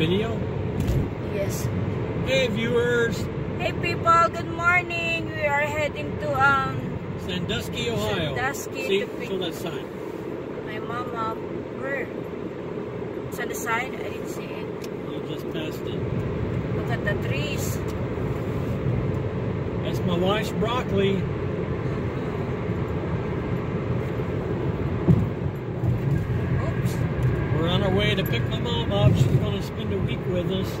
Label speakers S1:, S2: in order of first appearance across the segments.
S1: video?
S2: Yes.
S1: Hey viewers,
S2: Hey people, good morning. We are heading to um
S1: Sandusky, Ohio.
S2: Sandusky
S1: See,
S2: to pick-
S1: show that sign.
S2: my mama. Where? It's on the side. I didn't see it.
S1: You just passed it.
S2: Look at the trees.
S1: That's my wife's broccoli.
S2: Oops.
S1: We're on our way to pick my mom up going to spend a week with us.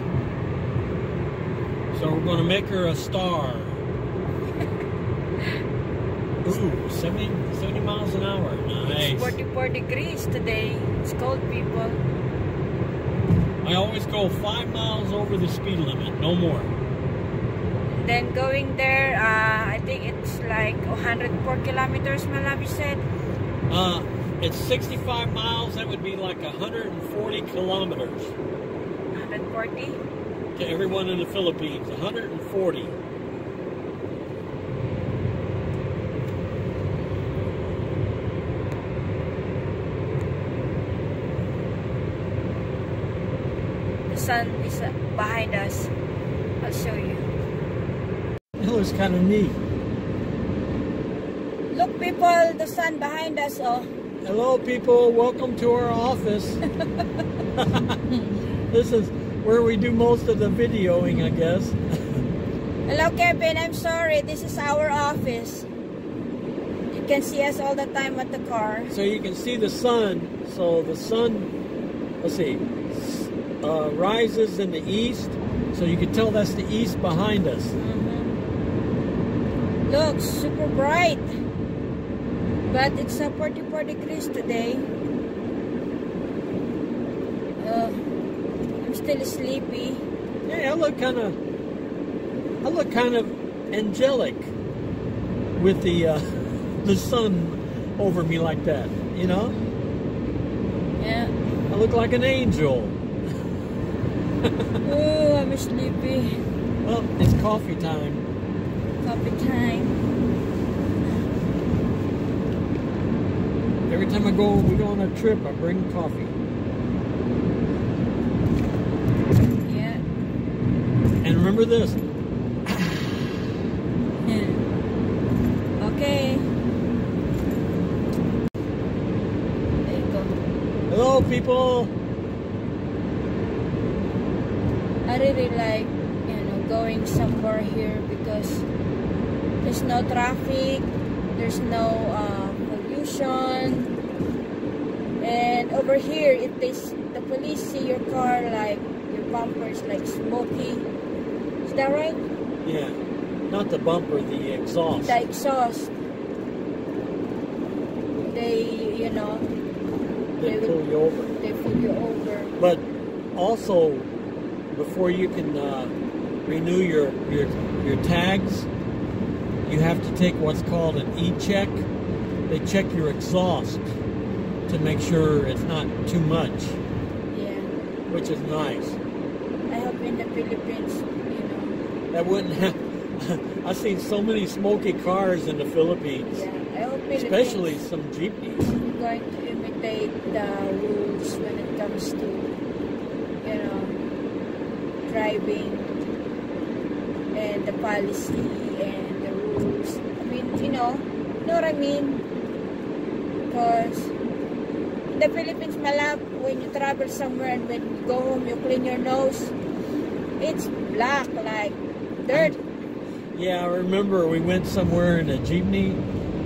S1: So we're going to make her a star. Ooh, 70, 70 miles an hour. Nice.
S2: It's 44 degrees today. It's cold, people.
S1: I always go five miles over the speed limit, no more.
S2: Then going there, uh, I think it's like 104 kilometers, you said.
S1: Uh, it's 65 miles. That would be like 140 kilometers
S2: 140.
S1: to everyone in the Philippines. 140.
S2: The sun is behind us. I'll show you.
S1: It looks kind of neat.
S2: Look, people, the sun behind us. Oh,
S1: Hello, people. Welcome to our office. this is where we do most of the videoing, I guess.
S2: hello, Kevin. I'm sorry. This is our office. You can see us all the time at the car.
S1: So you can see the sun. So the sun, let's see, uh, rises in the east. So you can tell that's the east behind us.
S2: Looks super bright. But it's uh, 44 degrees today. Uh, I'm still sleepy.
S1: Yeah, I look kind of, I look kind of angelic with the uh, the sun over me like that. You know,
S2: Yeah.
S1: I look like an angel.
S2: Oh, I'm sleepy.
S1: Well, it's coffee time.
S2: Coffee time.
S1: Every time I go, we go on a trip, I bring coffee.
S2: Yeah.
S1: And remember this:
S2: okay. There you go.
S1: hello, people.
S2: I really like, you know, going somewhere here because there's no traffic, there's no uh, pollution, and over here, if they the police see your car like your bumper is like smoky, is that right?
S1: Yeah, not the bumper, the exhaust.
S2: The exhaust, they, you know,
S1: They
S2: they
S1: pull
S2: will
S1: you over.
S2: they pull you over.
S1: But also, before you can uh, renew your, your your tags, you have to take what's called an e-check. They check your exhaust to make sure it's not too much,
S2: Yeah.
S1: which is nice.
S2: I hope in the Philippines, you know.
S1: That wouldn't have. I've seen so many smoky cars in the Philippines,
S2: Yeah, I hope Philippines
S1: especially some jeepneys.
S2: I'm going to imitate the rules when it comes to, you know, driving and the policy and the rules. I mean, you know, you know what I mean? Because in the Philippines, love, when you travel somewhere and when you go home, you clean your nose, it's black like dirt.
S1: Yeah, I remember we went somewhere in a jeepney.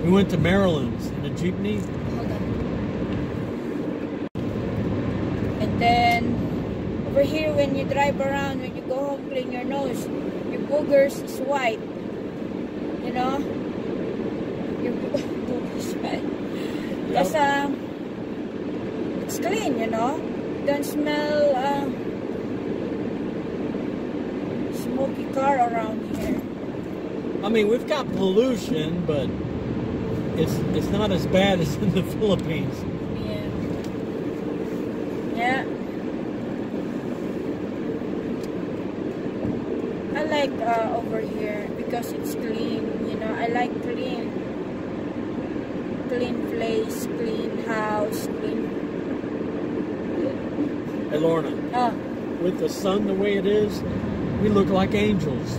S1: We went to Maryland's in a jeepney.
S2: Hold on. And then over here, when you drive around, when you go home, clean your nose, your boogers is white. You know, your bo- boogers white. Because um, it's clean. You know, don't smell uh, smoky car around here.
S1: I mean, we've got pollution, but it's it's not as bad as in the Philippines.
S2: Yeah. Yeah. I like uh, over here because it's clean. You know, I like clean. Clean place, clean house, clean.
S1: Hey, Lorna,
S2: Oh,
S1: with the sun the way it is, we look like angels.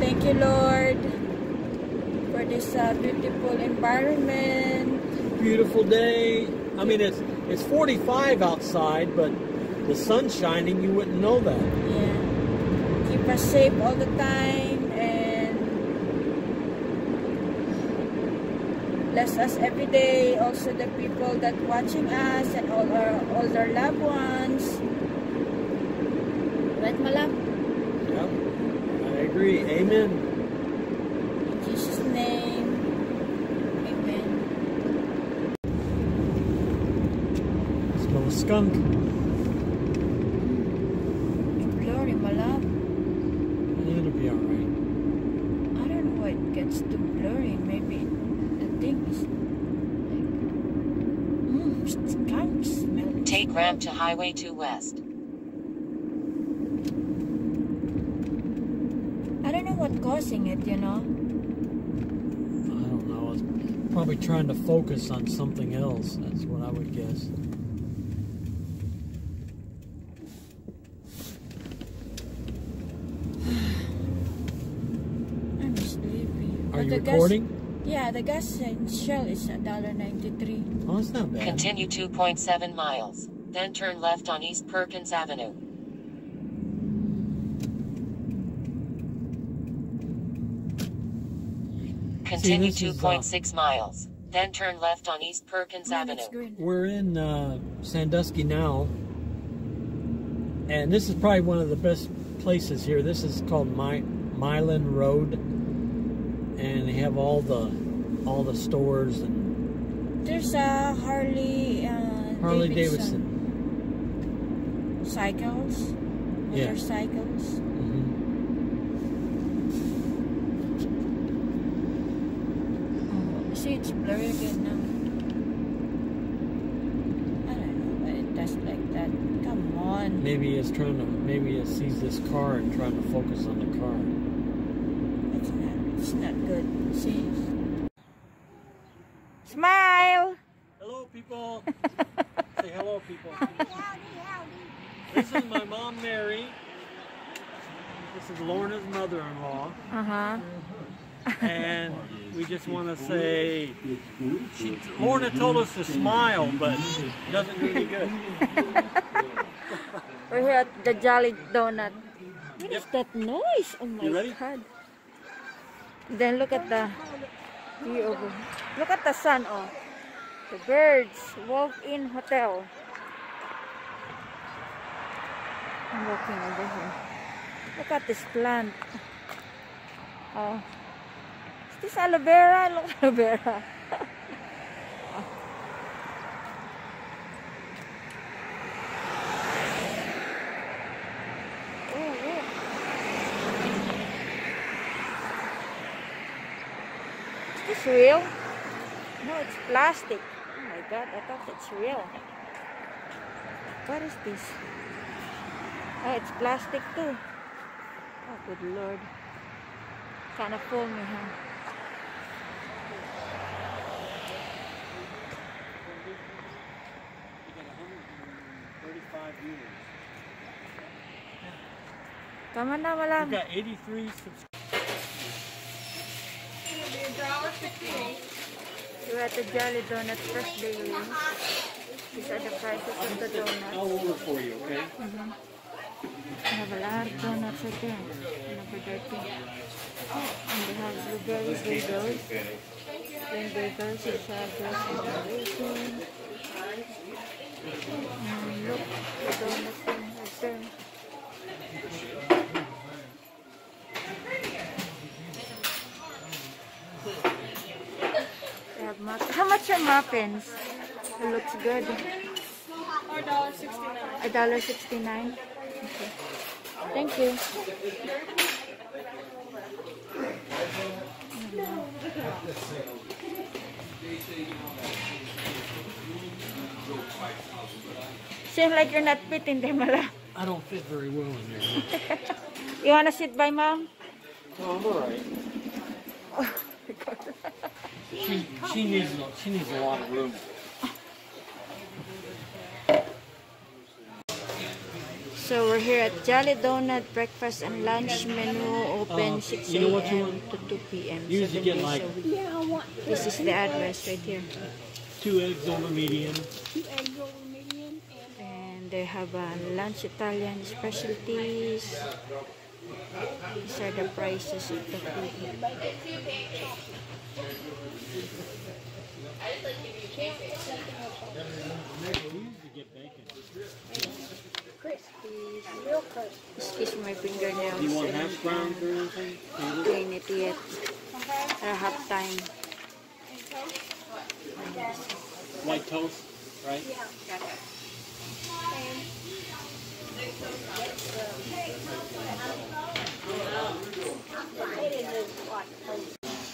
S2: Thank you, Lord, for this uh, beautiful environment.
S1: Beautiful day. I mean, it's it's 45 outside, but the sun's shining. You wouldn't know that.
S2: Yeah. Keep us safe all the time and bless us every day. Also the people that watching us and all our all our loved ones. Right, Malak?
S1: Yeah, I agree. Amen.
S2: In Jesus' name. Amen.
S1: Smell a skunk.
S2: Glory, Malak.
S1: It'll be all right.
S2: I don't know why it gets too blurry. Maybe the thing is like, mm, skunk smell.
S3: Take ramp to Highway 2 West.
S2: I don't know what causing it. You know.
S1: I don't know. It's probably trying to focus on something else. That's what I would guess.
S2: I'm sleepy.
S1: Are
S2: But
S1: you
S2: the gas-
S1: recording?
S2: yeah, the gas and shell is a dollar ninety three.
S1: Oh, it's not bad.
S3: Continue 2.7 miles. Then turn left on East Perkins Avenue. Continue
S1: this is, uh,
S3: 2.6 miles. Then turn left on East Perkins Avenue.
S1: We're in uh, Sandusky now, and this is probably one of the best places here. This is called My Milan Road, and they have all the all the stores and
S2: There's a Harley. Uh,
S1: Harley
S2: Davidson.
S1: Davidson.
S2: Cycles,
S1: Yeah.
S2: motorcycles.
S1: hmm
S2: Oh, see, it's blurry again now. I don't know why it does like that. Come on.
S1: Maybe it's trying to maybe it sees this car and trying to focus on the car.
S2: It's not. It's not good. See. Smile.
S1: Hello, people. Say hello, people. This is my mom, Mary. This is Lorna's mother-in-law,
S2: Uh huh.
S1: and we just want to say, she, Lorna told us to smile, but it doesn't do any good.
S2: We're here at the Jolly Donut. What is
S1: Yep.
S2: that noise? Oh my
S1: You ready?
S2: god. Then look at the view over. Look at the sun, oh. The birds. Walk-in hotel. I'm walking over here. Look at this plant. Oh. Is this aloe vera? Aloe vera. Oh. Is this real? No, it's plastic. Oh my god, I thought it's real. What is this? Oh, it's plastic too. Oh, good lord. Kind of fool me, huh? Tama na, wala.
S1: We've got 83 subscribers.
S2: We're at the Jolly Donut first day. These are the prices of the donuts.
S1: I'll order for you, okay?
S2: They have a lot of donuts right there. Number 13. And they have blueberry bagels. Then bagels dressed in the bacon. And look, the thing right there. They have How much are muffins? It looks good. A dollar sixty-nine. Okay. Thank you. Seems like you're not fit in there,
S1: I don't fit very well in there.
S2: You wanna sit by mom?
S1: No, I'm all right. She, she needs she needs a lot of room.
S2: So we're here at Jolly Donut breakfast and lunch menu open
S1: Uh,
S2: 6
S1: you know
S2: a.m. to 2 p.m.
S1: Usually
S2: seven
S1: get
S2: days
S1: like-
S2: a week.
S4: Yeah, I want
S2: This is the address right here.
S1: Two eggs over medium.
S4: two egg roll medium and
S2: they have a lunch Italian specialties. These are the prices of the food.
S4: Crispy, real crispy.
S2: Excuse my fingernails.
S1: Do you want
S2: and
S1: hash browns or anything?
S2: I'm doing it yet. I have time.
S1: White toast, right? Yeah.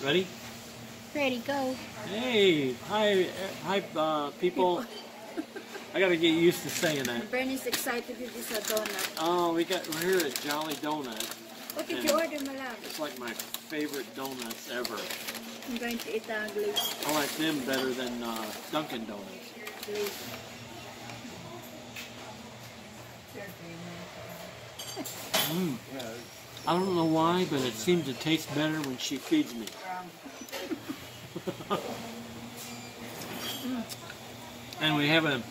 S1: Ready?
S4: Ready, go.
S1: Hey, hi, hi, uh, people. I gotta get used to saying that.
S2: Bernie's excited with this donut.
S1: Oh, we got we're here at Jolly Donut.
S2: What did you order, Malam?
S1: It's like my favorite donuts ever.
S2: I'm going to eat a glaze.
S1: I like them better than uh, Dunkin' Donuts.
S2: glaze.
S1: Mm. I don't know why, but it seems to taste better when she feeds me. and we have a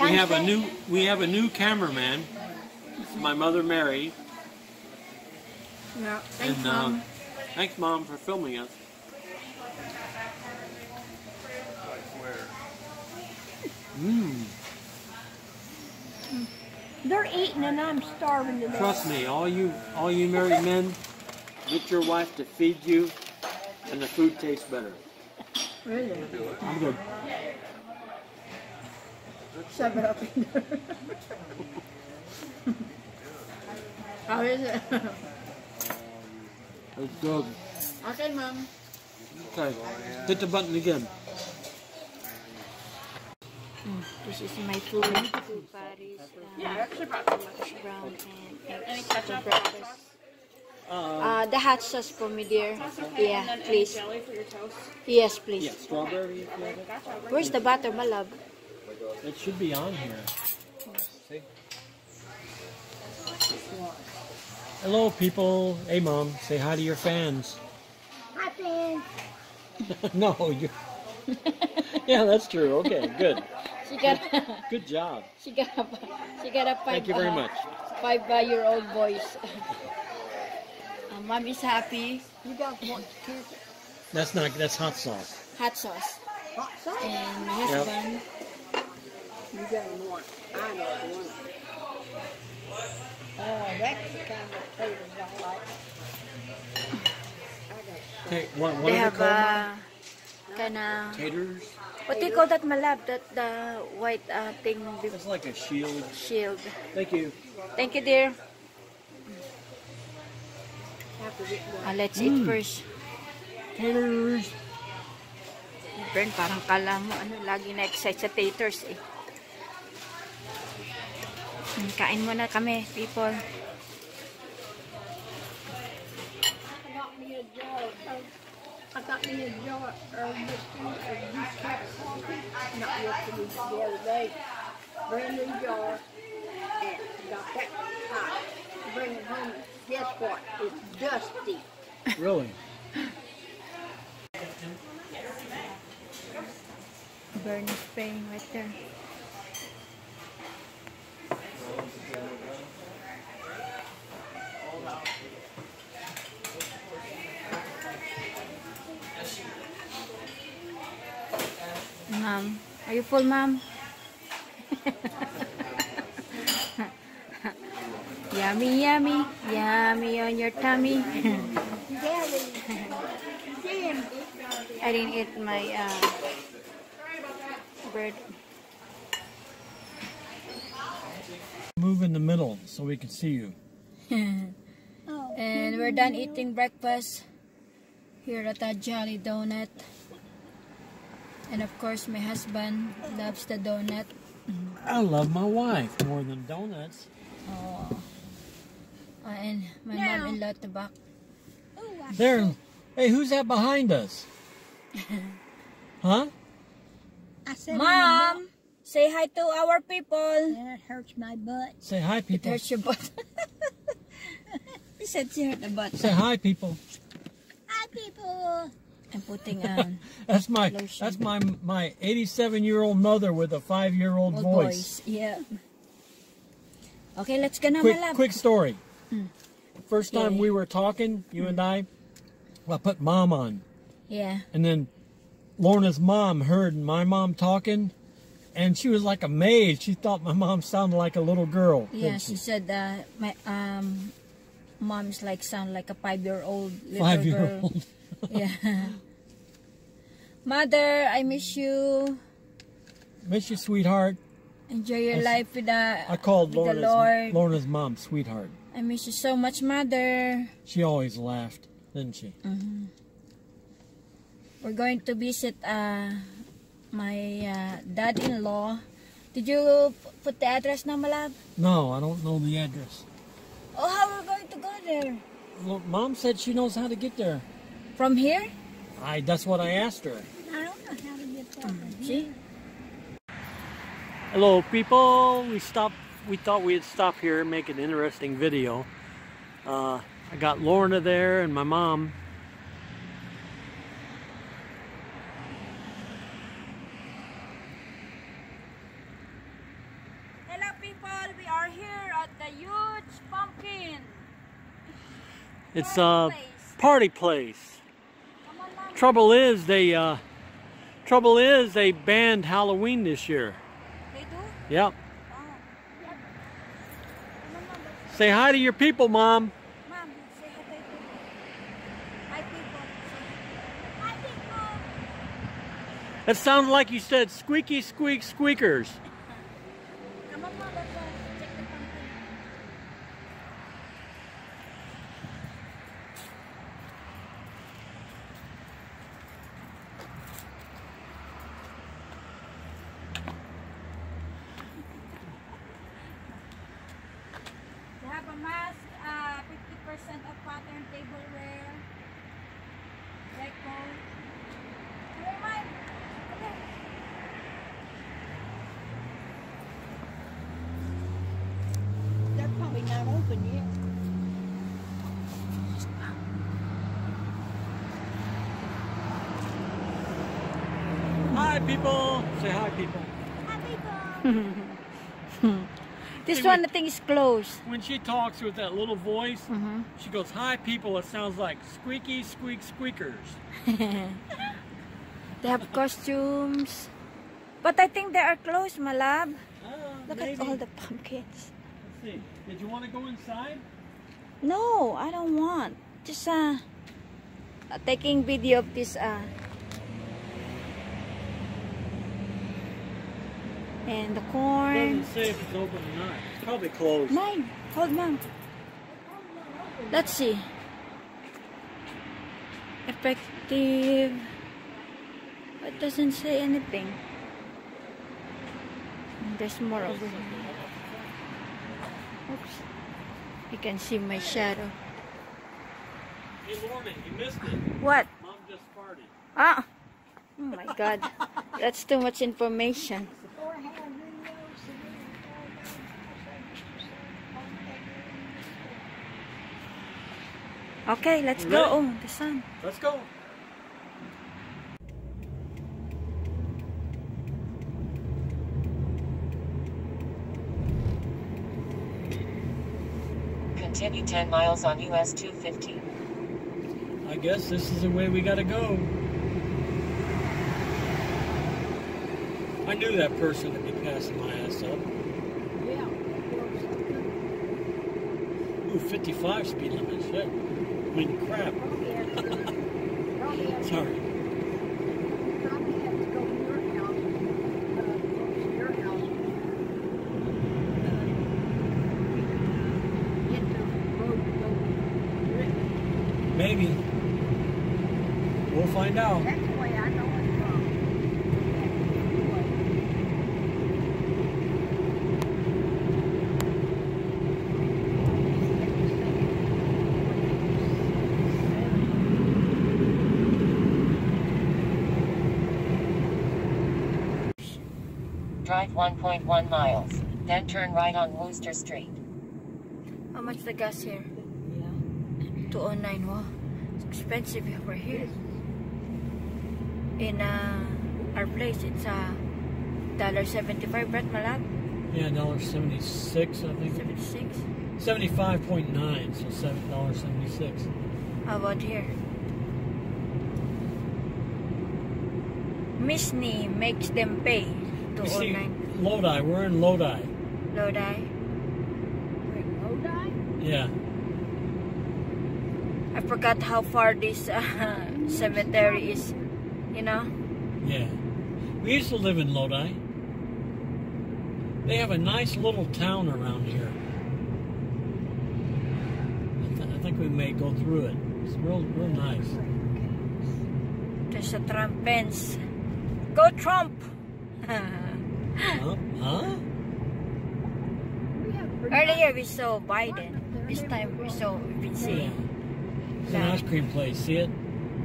S1: we have a new we have a new cameraman. My mother Mary,
S2: Yeah, thanks,
S1: and uh,
S2: Mom.
S1: thanks mom for filming us. Mmm.
S4: They're eating and I'm starving to death.
S1: Trust me, all you all you married men, get your wife to feed you, and the food tastes better.
S2: Really?
S1: I'm good.
S2: Shove it up in there. How is it?
S1: It's good.
S2: okay, Mom.
S1: Okay, hit the button again.
S2: Mm, This is my food. Two patties. Yeah, actually hash brown and eggs for breakfast.
S1: Uh,
S2: Uh, the hot sauce for me, dear. Yeah, please.
S4: Jelly for your toast.
S2: Yes, please.
S1: yeah, strawberry. if you have it.
S2: Where's the butter, my love?
S1: It should be on here. See? Hello, people. Hey, mom. Say hi to your fans.
S4: Hi, fans.
S1: no, you. yeah, that's true. Okay, good.
S2: She got
S1: Good job.
S2: she got a she got a five
S1: Thank you very
S2: uh,
S1: much.
S2: five uh, year old voice. uh, mom is happy.
S4: You guys want chicken?
S1: That's not. That's hot sauce.
S2: Hot sauce
S4: Hot sauce?
S2: and my
S1: Yep.
S2: Husband.
S4: You guys want. I don't want. Oh, that's the kind of potatoes I like. I
S1: Okay, what, what
S2: They
S1: are they
S2: have
S1: called?
S2: uh, kind of
S1: Taters.
S2: what do you call that, my love? That the white uh, thing be-
S1: It's like a shield.
S2: shield.
S1: Thank you.
S2: Thank you, dear.
S4: have to.
S2: Uh, let's eat
S1: Mm.
S2: first.
S1: Taters.
S2: Bern, parang kala mo, ano, lagi na-excite sa taters eh. Kain muna kami, people.
S4: I got me a jar of, I got me a jar of this thing of decaf coffee. Not yesterday, the other day. Brand new jar. And got that hot. Bring it home. Guess what? It's dusty.
S1: Really?
S2: Bern is praying right there. Mom, are you full, mom? yummy, yummy, yummy on your tummy. I didn't eat my uh, bread.
S1: Move in the middle so we can see you.
S2: And we're done eating breakfast here at a Jolly Donut. And of course, my husband loves the donut.
S1: I love my wife more than donuts.
S2: Oh. Uh, and my
S4: Now.
S2: mom-in-law at the back.
S1: There. Hey, who's that behind us? Huh?
S4: I said,
S2: Mom! Say hi to our people.
S4: And it hurts my butt.
S1: Say hi,
S2: It
S1: people.
S2: hurts your butt. he said she hurt the butt.
S1: Say hi, people.
S4: Hi,
S2: putting on
S1: That's my
S2: Lotion.
S1: that's my my 87 year old mother with a five year old
S2: old
S1: voice.
S2: voice. Yeah. Okay, let's go now,
S1: Quick
S2: my love.
S1: quick story. First time
S2: Yeah.
S1: we were talking, you and I, I put mom on,
S2: Yeah.
S1: and then Lorna's mom heard my mom talking, and she was like amazed. She thought my mom sounded like a little girl.
S2: Yeah,
S1: didn't
S2: she said uh, my um mom's like sound like a five year old little
S1: Five year
S2: girl.
S1: old.
S2: Yeah. Mother, I miss you.
S1: Miss you, sweetheart.
S2: Enjoy your
S1: I
S2: life with the
S1: I called Lorna's,
S2: Lord.
S1: Lorna's mom sweetheart.
S2: I miss you so much, Mother.
S1: She always laughed, didn't she?
S2: We're going to visit uh my uh, dad-in-law. Did you put the address malab?
S1: No, I don't know the address.
S2: Oh, how are we're going to go there?
S1: Well, mom said she knows how to get there.
S2: From here?
S1: I that's what I asked her.
S4: I don't know how to get there.
S2: See?
S1: Hello, people. We stopped. We thought we'd stop here and make an interesting video. Uh, I got Lorna there and my mom.
S2: Hello, people. We are here at the huge pumpkin.
S1: It's
S2: Party
S1: a
S2: place.
S1: party place.
S2: Come on, Mom.
S1: Trouble is they. Uh, trouble is they banned Halloween this year.
S2: They do?
S1: Yep.
S2: Oh. Yep. Come on, Mom. Let's-
S1: Say hi to your people, mom.
S2: Mom, say hi to people. Hi, people. Hi, people.
S1: That sounds like you said squeaky squeak squeakers.
S2: Come on, Mom. Let's go check the pumpkin. They have a mask, uh, 50% of pattern tableware. Deco. Never mind. Okay.
S4: They're probably not open yet.
S1: Hi, people. Say hi, people.
S2: This
S1: Hey,
S2: one. I think, is closed.
S1: When she talks with that little voice,
S2: Mhm.
S1: she goes, "Hi, people." It sounds like squeaky squeak squeakers.
S2: They have costumes. But I think they are closed, my love.
S1: Ah,
S2: Look
S1: maybe.
S2: at all the pumpkins.
S1: Let's see. Did you want to go inside?
S2: No, I don't want. Just uh, uh taking video of this uh and the corn.
S1: Doesn't say if it's open or not. It's probably closed.
S2: Nine. Hold mom. Let's see. Effective. It doesn't say anything. There's more over here. Oops. You can see my shadow.
S1: Hey, Lorna, you missed it.
S2: What?
S1: Mom just farted.
S2: Ah! Oh my god. That's too much information.
S4: Or have videos and
S2: Okay, let's go.
S1: ready?
S2: Oh, the sun.
S1: Let's go.
S3: Continue 10 miles on US 250.
S1: I guess this is the way we gotta go. I knew that person would be passing my ass up.
S4: Yeah.
S1: Ooh, 55 speed limit, shit. I mean, crap. Sorry.
S4: probably have to go to your house, uh, close to your house. Uh, hit the road to go Rick.
S1: Maybe. We'll find out.
S4: That's the way I know it's from.
S3: drive 1.1 miles, then turn right on Wooster Street.
S2: How much the gas here? Yeah. 209 wow. It's expensive over here. In uh, our place, it's uh, $1.75, Brett Malab?
S1: Yeah, dollar seventy six, I think.
S2: 76
S1: Seventy five point nine, so seven dollars seventy six.
S2: How about here? Misney makes them pay
S1: You see,
S2: 209
S1: Lodi. We're in Lodi.
S2: Lodi.
S4: Wait, Lodi?
S1: Yeah.
S2: I forgot how far this uh, cemetery is. You know?
S1: Yeah. We used to live in Lodi. They have a nice little town around here. I, th- I think we may go through it. It's real, real nice.
S2: There's a Trump fence. Go Trump!
S1: Huh? Huh?
S4: We have pretty
S2: Earlier we saw Biden. This time we saw
S1: Yeah.
S2: Vinci.
S1: It's an ice cream place. See it?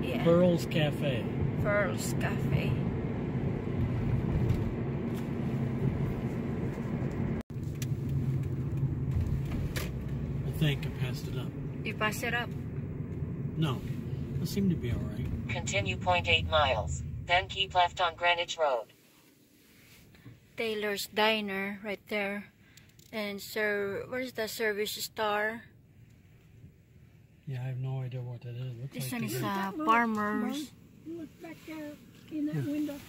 S2: Yeah.
S1: Pearl's Cafe.
S2: Pearl's Cafe.
S1: I think I passed it up.
S2: You passed it up.
S1: No. I seem to be all right.
S3: Continue 0.8 miles, then keep left on Greenwich Road.
S2: Taylor's Diner right there. And sir, where's the service star?
S1: Yeah, I have no idea what that is. Looks
S2: This
S1: like
S2: one is
S1: the-
S2: uh, farmers.
S4: Look back there in that window.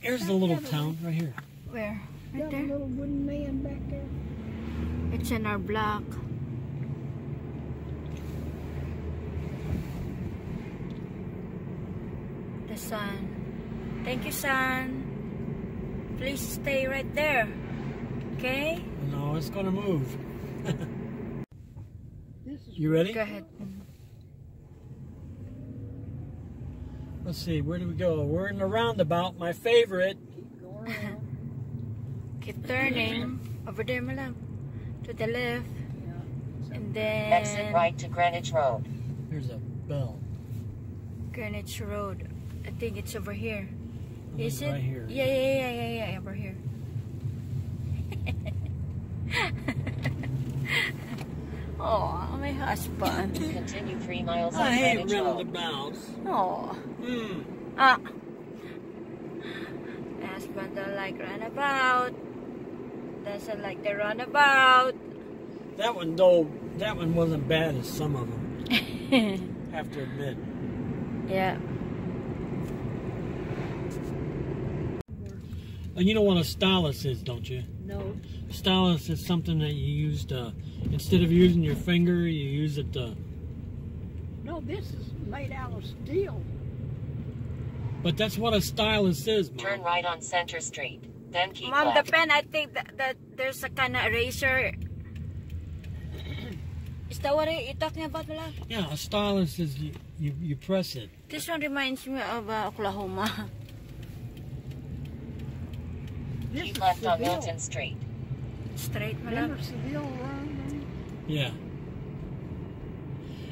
S1: Here's the little town right here.
S2: Where? Right
S4: Got
S2: there.
S4: little wooden man back there.
S2: It's in our block. The sun. Thank you, sun. Please stay right there. Okay?
S1: No, it's gonna move. You ready?
S2: Go ahead.
S1: Let's see, where do we go? We're in the roundabout, my favorite.
S4: keep going.
S2: Keep turning. Over there, malam. To the left.
S4: Yeah.
S2: And then...
S3: Exit right to Greenwich Road.
S1: There's a bell.
S2: Greenwich Road. I think it's over here.
S1: I think
S2: Is it?
S1: Right here.
S2: Yeah, yeah, yeah, yeah, yeah, over here. oh, my husband.
S3: Continue 3 miles
S1: I hate
S3: Greenwich Road.
S1: roundabouts.
S2: Oh,
S1: Hmm.
S2: ah. My husband don't like runabout. Doesn't like the runabout.
S1: That one, though, that one wasn't bad as some of them. have to admit.
S2: yeah.
S1: And you know what a stylus is, don't you?
S4: No.
S1: Stylus is something that you use to, instead of using your finger, you use it to,
S4: No, this is made out of steel.
S1: but that's what a stylus is,
S3: Turn right on Center Street, then keep
S2: Mom, the pen, I think that, that there's a kind of eraser. Is that what you're talking about, Malak?
S1: Yeah, a stylus is you, you, you press it.
S2: This one reminds me of uh, Oklahoma.
S4: This
S3: Keep
S4: is
S3: left on Milton Street.
S2: Straight,
S4: Remember Seville Run?
S1: Yeah.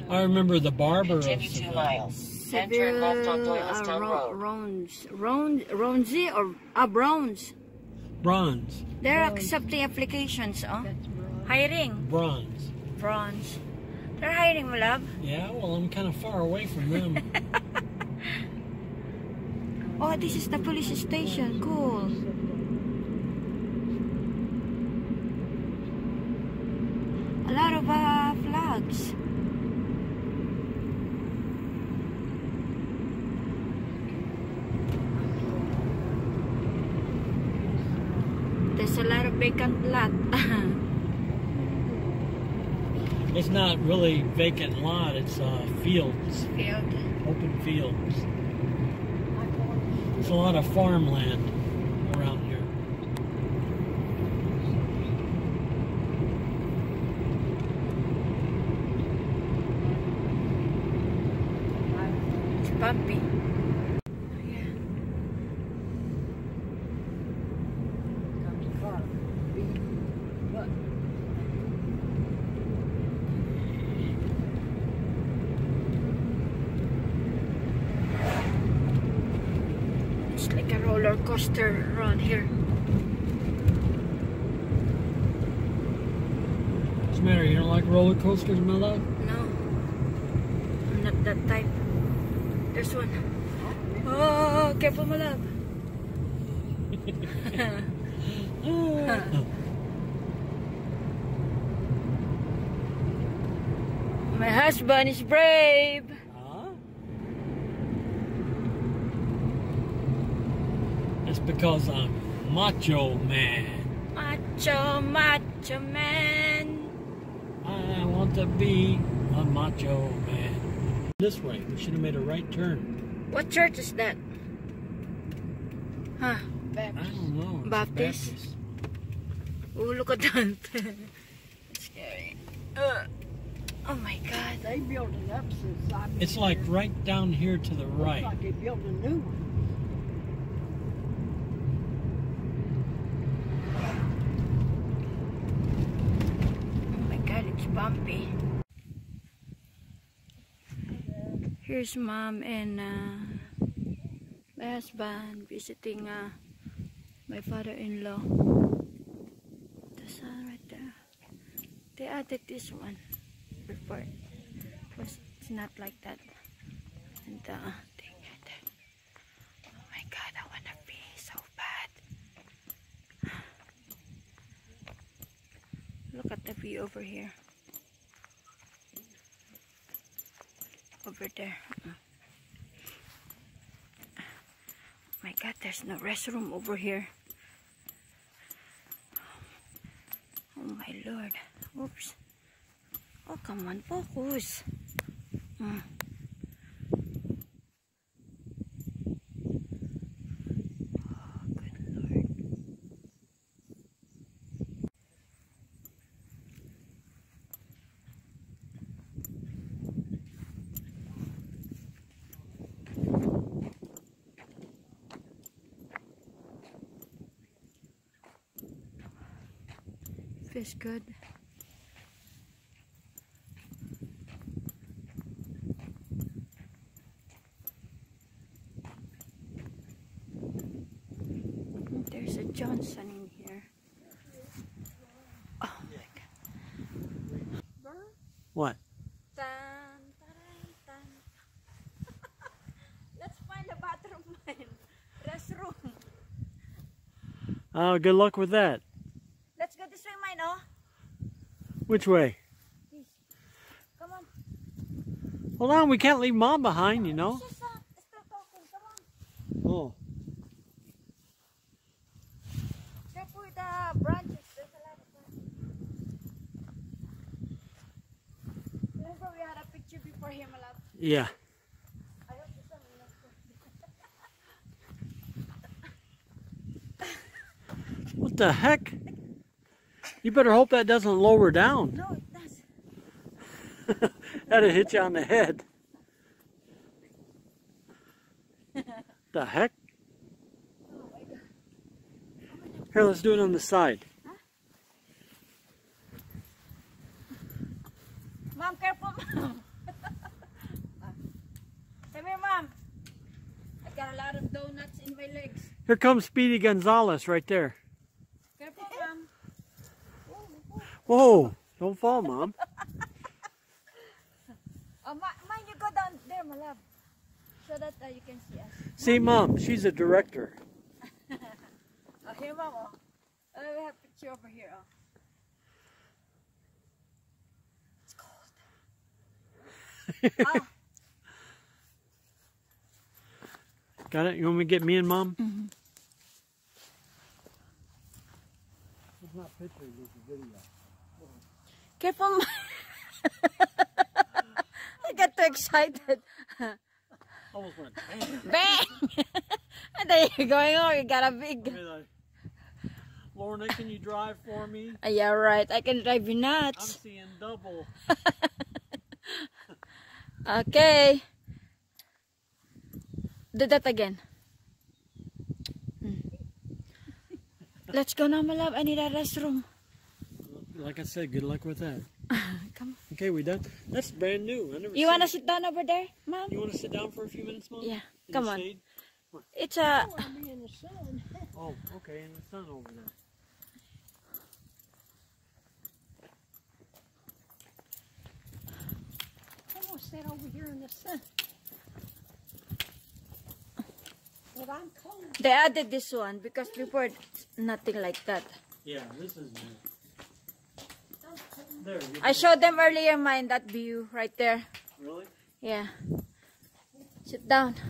S1: I remember the barber of
S3: Continue 2 miles, then turn left on Doylestown Road.
S2: Rounds. Round, Roundsy or uh, Browns.
S1: Bronze.
S2: They're
S4: Browns.
S2: accepting applications, oh.
S4: That's.
S2: Hiring.
S1: Bronze.
S2: Bronze. They're hiring, my love.
S1: Yeah, well, I'm kind of far away from them.
S2: Oh, this is the police station. Cool. A lot of uh, flags. There's a lot of vacant lot.
S1: it's not really vacant lot, it's uh, fields,
S2: Field.
S1: open fields. It's a lot of farmland around here.
S2: It's bumpy. Yeah.
S4: Comes a car. Beep. But
S2: It's like a roller coaster around here.
S1: matter? You don't like roller coasters, in my love?
S2: No. I'm not that type. There's one. Oh, careful, my love. My husband is brave.
S1: Huh? That's because I'm macho man.
S2: Macho, macho man.
S1: I want to be a macho man. This way. We should have made a right turn.
S2: What church is that? Huh?
S1: I don't know. It's a
S2: Baptist? Oh, look at that. It's scary. Uh, oh my god.
S4: They built it up since I've been
S1: It's like right down here to the
S4: Looks
S1: right.
S4: like they built a new one.
S2: Oh my god, it's bumpy. Here's mom and uh, my husband visiting uh, my father-in-law. The sun right there. They added this one before. Was it's not like that. And uh. Oh my god, I wanna be so bad. Look at the view over here. Over there. Uh-uh. My god, there's no restroom over here. Oh my lord. Oops. Oh, come on, focus. Mm. Feels good. There's a Johnson in here. Oh my god.
S1: What?
S2: Dun, dun, dun. Let's find a bathroom man. Restroom.
S1: Oh, good luck with that.
S2: Let's go this way, mine, oh.
S1: Which way?
S2: Come on.
S1: Hold on, we can't leave mom behind, you know.
S2: It's just, still talking. Come on.
S1: Oh.
S2: Careful with the branches. There's a lot of branches. Remember we had a picture before here, my love.
S1: Yeah.
S2: I hope the sun will not
S1: What the heck? You better hope that doesn't lower down.
S2: No, it does.
S1: That'd hit you on the head. the heck? Oh, here, let's do it on the side.
S2: Mom, careful, mom. Come here, mom. I got a lot of donuts in my legs.
S1: Here comes Speedy Gonzalez right there.
S2: Careful, mom.
S1: Whoa! Don't fall, Mom.
S2: Oh, ma mind you go down there, my love. So that uh, you can see us.
S1: See, Mom, she's a director.
S2: Oh, here, mom. Oh. We have a picture over here. Oh. It's cold. oh,
S1: Got it? You want me to get me and Mom? Mm-hmm.
S2: careful, mom. I got too excited.
S1: Almost went, bam.
S2: Bang! and then you're going, oh, you got a big.
S1: Lorna, can you drive for me?
S2: Uh, yeah, right. I can drive you nuts.
S1: I'm seeing double.
S2: Okay. Do that again. Hmm. Let's go now, my love. I need a restroom.
S1: Like I said, good luck with that.
S2: Come.
S1: Okay, we're done. That's brand new. I never
S2: you want
S1: to
S2: sit down over there, Mom?
S1: You want to sit down for a few minutes, Mom?
S2: Yeah.
S1: In
S2: Come on.
S1: Shade?
S2: It's a.
S4: oh, okay, in the sun
S1: over there. I want to sit over here
S4: in the sun. But I'm cold.
S2: They added this one because before nothing like that.
S1: Yeah, this is new. There.
S2: I showed them earlier mine that view right there.
S1: Really?
S2: Yeah. Sit down.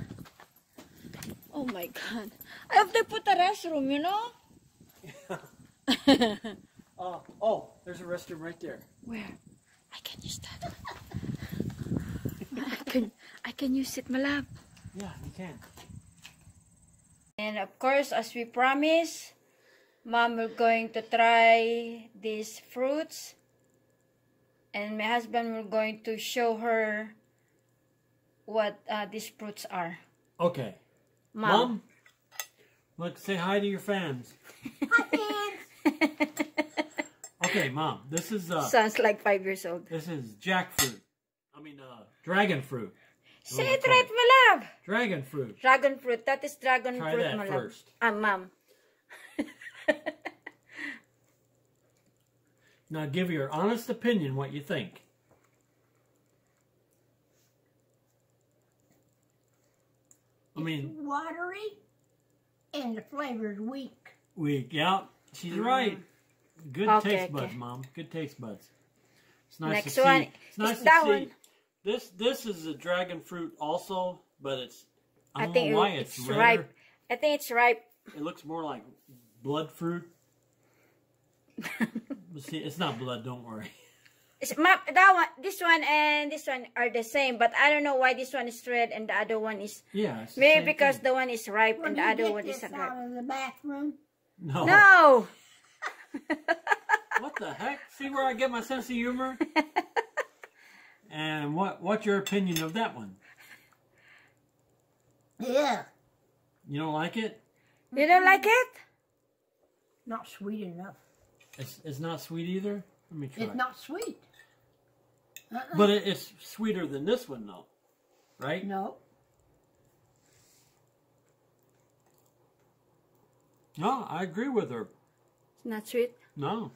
S2: Oh my god. I hope they put a restroom, you know?
S1: Uh, oh, there's a restroom right there.
S2: Where? I can use that. I can I can use it, my love.
S1: Yeah, you can.
S2: And of course, as we promised, Mom we're going to try these fruits. And my husband will going to show her what uh, these fruits are.
S1: Okay.
S2: Mom.
S1: Mom, look, say hi to your fans. Hi, fans. okay, Mom, this is uh,
S2: Sounds like five years old.
S1: this is jackfruit. I mean, uh, dragon fruit.
S2: Say
S1: What
S2: it
S1: is it
S2: right,
S1: called?
S2: my love.
S1: Dragon fruit.
S2: Dragon fruit. That is dragon
S1: Try
S2: fruit,
S1: that
S2: my love.
S1: first.
S2: Ah, mom.
S1: Now, give your honest opinion what you think. I mean,
S4: Watery, and the flavor's weak.
S1: Weak, yeah, she's mm-hmm. right. Good
S2: Okay,
S1: taste buds,
S2: okay.
S1: Mom. Good taste buds. It's nice
S2: Next
S1: to
S2: one
S1: see. It's nice
S2: is
S1: to
S2: that
S1: see.
S2: one.
S1: This this is a dragon fruit also, but it's I
S2: I
S1: don't
S2: think
S1: know why it's,
S2: it's ripe. I think it's ripe.
S1: It looks more like blood fruit. But see, it's not blood. Don't worry.
S2: It's, mom, that one, this one and this one are the same, but I don't know why this one is red and the other one is
S1: Yeah. It's the
S2: maybe
S1: same
S2: because
S1: thing.
S2: the one is ripe
S4: When
S2: and the other one is
S4: this
S2: not
S4: out
S2: ripe.
S4: of the bathroom,
S1: no.
S2: No.
S1: What the heck? See where I get my sense of humor? and what what's your opinion of that one?
S4: yeah,
S1: You don't like it?
S2: You don't like it?
S4: not sweet enough.
S1: It's it's not sweet either. Let me try.
S4: It's not sweet. Uh-uh.
S1: But it, it's sweeter than this one though, right?
S4: no,
S1: No, I agree with her.
S2: It's not sweet.
S1: No.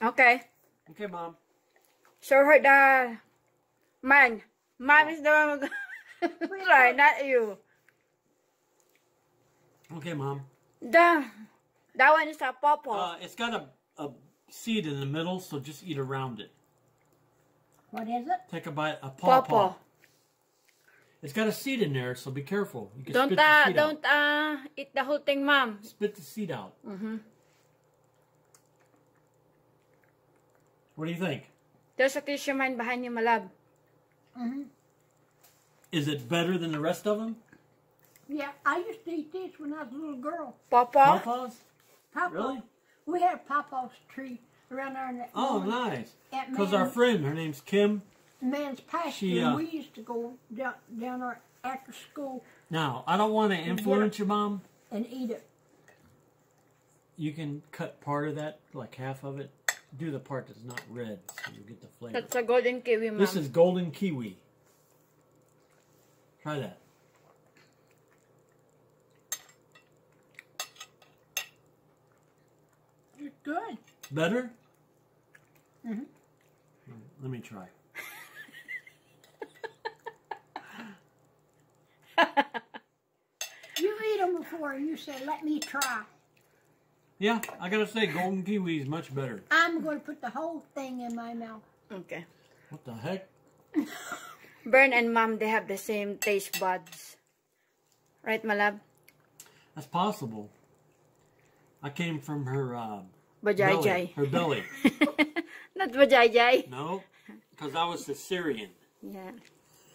S2: Okay.
S1: Okay, mom.
S2: Show her the man. Mom is the one who try, not you.
S1: Okay, mom.
S2: The that one is a pawpaw.
S1: Uh, it's got a, a seed in the middle, so just eat around it.
S4: what is it?
S1: Take a bite. A paw
S2: pawpaw.
S1: It's got a seed in there, so be careful. You can
S2: Don't
S1: spit the
S2: uh,
S1: seed
S2: don't
S1: out.
S2: uh eat the whole thing, mom.
S1: Spit the seed out.
S2: Mm-hmm.
S1: What do you think?
S2: There's a tissue mine behind you, my love.
S4: hmm
S1: Is it better than the rest of them?
S4: Yeah, I used to eat this when I was a little girl.
S2: Pawpaw.
S1: Pawpaws?
S4: Pawpaw.
S1: Really?
S4: We had a pawpaw's tree around there in that
S1: Oh,
S4: lawn
S1: nice. Because our friend, her name's Kim.
S4: man's pasture,
S1: She, uh,
S4: we used to go down, down there after school
S1: Now, I don't want to influence your mom.
S4: and eat it.
S1: You can cut part of that, like half of it. Do the part that's not red, so you get the flavor.
S2: That's a golden kiwi, mom.
S1: This is golden kiwi. Try that.
S4: Good.
S1: Better?
S4: Mhm.
S1: Let me try.
S4: You eat them before and you said, let me try.
S1: Yeah, I gotta say, golden kiwi is much better.
S4: I'm going to put the whole thing in my mouth.
S2: okay.
S1: What the heck?
S2: Bern and mom, they have the same taste buds. Right, my love?
S1: That's possible. I came from her uh,
S2: Bajay
S1: belly. Her belly.
S2: Not bajay
S1: No, because I was the Caesarean.
S2: Yeah.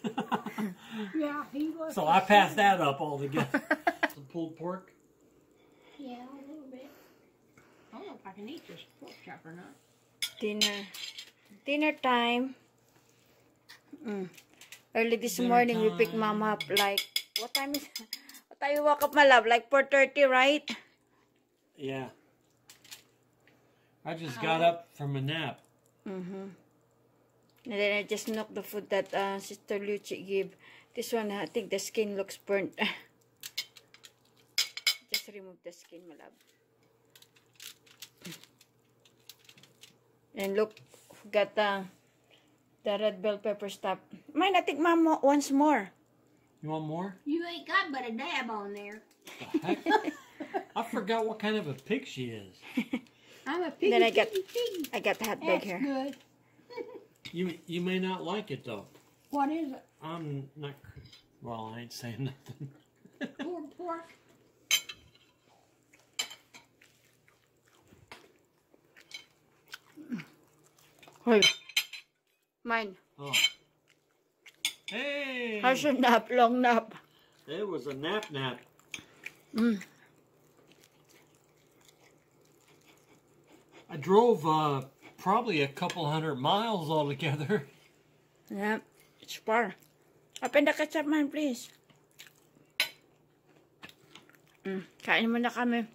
S4: Yeah, he was.
S1: So I passed that up altogether. Some pulled pork.
S4: Yeah, a little bit. I don't know if I can eat this pork chop or not.
S2: Dinner. Dinner time. Mm. Early this
S1: Dinner
S2: morning, we picked
S1: time.
S2: mom up like, what time is, what time you woke up, my love? Like 4.30, right?
S1: Yeah. I just got up from a nap.
S2: Mm-hmm. And then I just knocked the food that uh, Sister Lucy gave. This one, I think the skin looks burnt. just remove the skin, my love. And look, got uh, The red bell pepper stuff. May natikman mo once more.
S1: You want more?
S4: You ain't got but a dab on there.
S1: Heck, I forgot what kind of a pig she is.
S4: I'm a piggy,
S2: Then I got-
S4: piggy, piggy.
S2: I got that big
S4: That's
S2: here.
S4: good.
S1: You you may not like it though.
S4: What is it?
S1: I'm not. Well, I ain't saying nothing.
S4: Pulled pork?
S2: Hoy. Mine.
S1: Oh. Hey.
S2: How's your nap? Long nap.
S1: It was a nap nap.
S2: Mm.
S1: I drove uh, probably a couple hundred miles altogether.
S2: Yeah. It's far. Open the ketchup man, please. Mm. Kain mo na kami.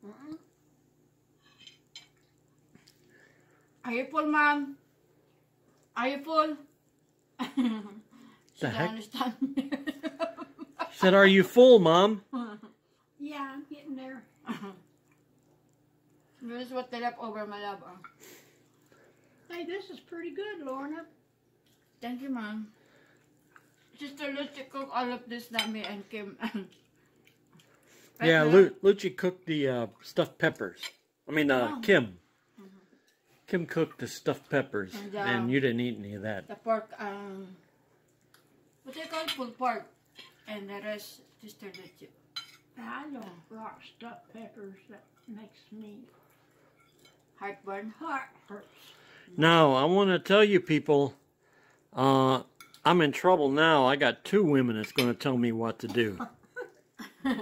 S4: Mm-mm.
S2: Are you full, ma'am? Are you full?
S1: The heck?
S2: understand.
S1: Said, "Are you full, Mom?"
S4: Yeah, I'm getting there.
S2: this is what they left over, my love. oh.
S4: Hey, this is pretty good, Lorna.
S2: Thank you, ma'am. Sister Lucy cook all of this that me and Kim.
S1: Yeah,
S2: ma'am?
S1: Lu- Lucy cooked the uh, stuffed peppers. I mean, uh,
S2: Oh.
S1: Kim. Kim cooked the stuffed peppers,
S2: And, uh,
S1: and you didn't eat any of that.
S2: The pork, um, what do you call? Pulled pork. And the rest, Sister Lucy.
S4: I don't rock stuffed peppers. That makes me
S2: Heartburn.
S4: heart hurts.
S1: Now, I want to tell you people, uh, I'm in trouble now. I got two women that's going to tell me what to do.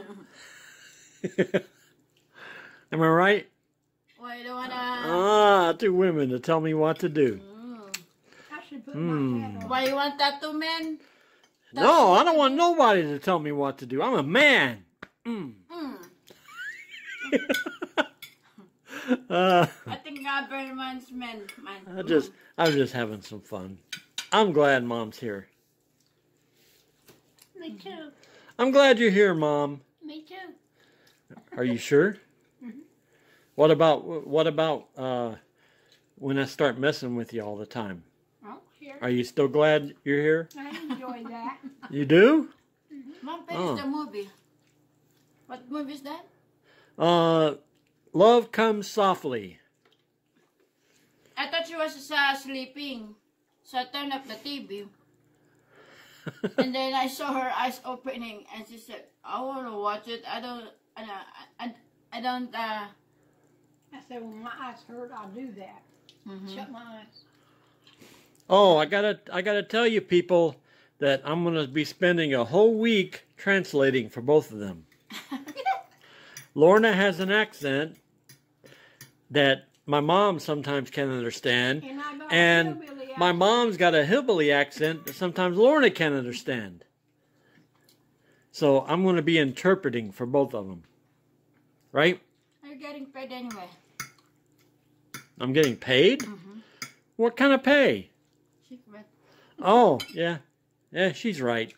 S1: Am I right?
S2: Why don't wanna...
S1: Ah, two women to tell me what to do.
S2: Mm.
S4: I should put
S1: Hmm.
S4: my hat on.
S2: Why you want tattoo men?
S1: No, I don't want nobody to tell me what to do. I'm a man. Mm.
S2: Mm.
S1: Uh,
S2: I think government's men, man.
S1: I just, I'm just having some fun. I'm glad Mom's here.
S4: Me too.
S1: I'm glad you're here, Mom.
S4: Me too.
S1: Are you sure? What about what about uh, when I start messing with you all the time?
S4: Oh, here.
S1: Are you still glad you're here?
S4: I enjoy that.
S1: You do?
S2: Mom, finish
S1: Oh.
S2: the movie. What movie is that?
S1: Uh, love comes softly.
S2: I thought she was uh, sleeping. So I turned up the TV. and then I saw her eyes opening and she said, I want to watch it. I don't, I, don't- I, I don't, uh,
S4: I said, when my eyes hurt, I'll do that.
S2: mhm.
S4: Shut my eyes.
S1: Oh, I gotta, I gotta tell you people that I'm gonna be spending a whole week translating for both of them. Lorna has an accent that my mom sometimes can't understand,
S4: And I got
S1: and my mom's got a hillbilly accent that sometimes Lorna can't understand. So I'm going to be interpreting for both of them. Right?
S2: You're getting paid anyway.
S1: I'm getting paid?
S2: Mm-hmm.
S1: What kind of pay? Oh, yeah. Yeah, she's right.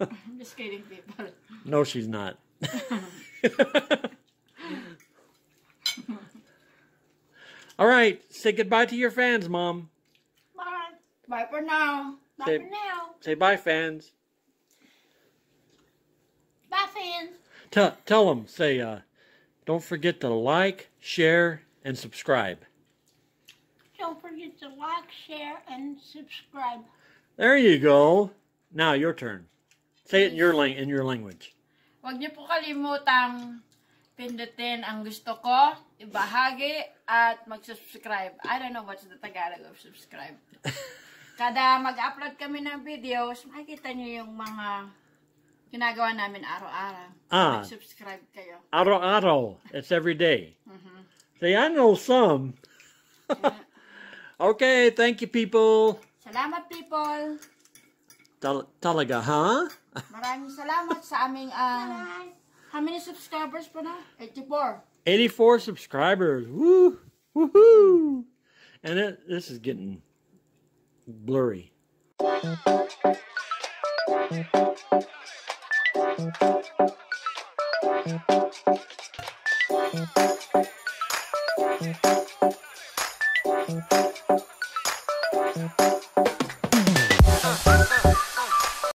S2: I'm just kidding, people.
S1: No, she's not. All right, say goodbye to your fans, Mom.
S4: Bye.
S2: Bye for now.
S4: Bye
S1: Say-
S4: for now.
S1: Say bye, fans.
S4: Bye, fans.
S1: Tell tell them. Say, uh, don't forget to like, share, and subscribe.
S4: Don't forget to like, share, and subscribe.
S1: There you go. Now your turn. Say it in your in your language.
S2: Huwag niyo po kalimutang pindutin ang gusto ko, ibahagi, at mag-subscribe. I don't know what's the Tagalog of subscribe. Kada mag-upload kami ng videos, makikita niyo yung mga ginagawa namin araw-araw.
S1: Ah.
S2: Mag-subscribe kayo.
S1: Aro. It's every day.
S2: Mhm.
S1: Say I know some. okay, thank you, people.
S2: Salamat, people!
S1: Tal- talaga, huh?
S2: Maraming salamat sa aming um, how many subscribers po na? 84.
S1: 84 subscribers. Woo! Woohoo! And it, this is getting blurry.